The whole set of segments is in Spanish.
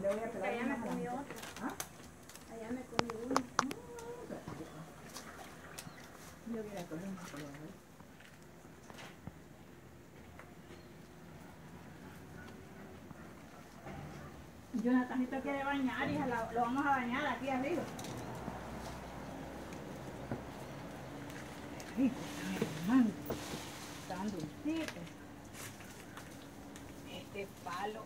le voy a pegar Allá me una comí otra. ¿Ah? Allá me comí uno. Yo hubiera comido un color, ¿eh? Jonathanito quiere bañar, hija, la- lo vamos a bañar aquí arriba. Rico, hermano. Están dulcitos. Este palo.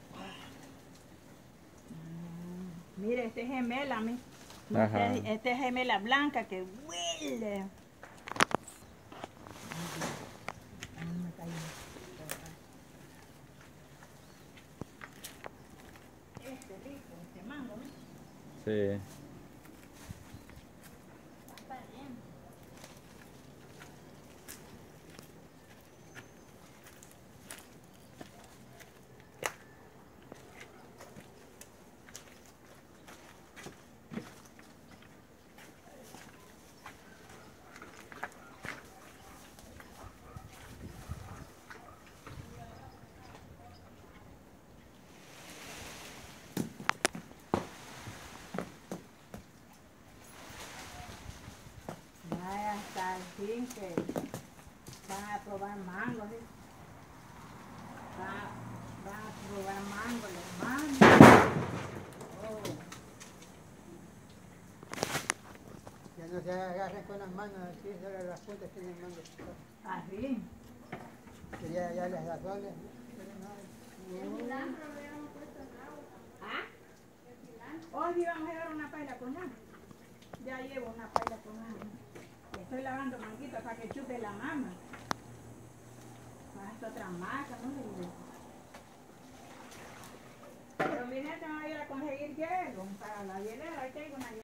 Mire, este es gemela, mi. Este, este es gemela blanca que huele. Este rico, este mango, ¿no? Sí. Fin que van a probar mango, ¿sí? Va- Van, a probar mango, los mangos. Oh, Ya no se agarren con las manos, así solo las puntas tienen mango. así. Que ya, ya les da doble. ¿Ah? Hoy vamos a llevar una paila con agua. Ya llevo una paila que chupe la mama. Esta otra maca, no digo. Pero mi gente me va a ir a conseguir hielo para la hielera. Ahí tengo una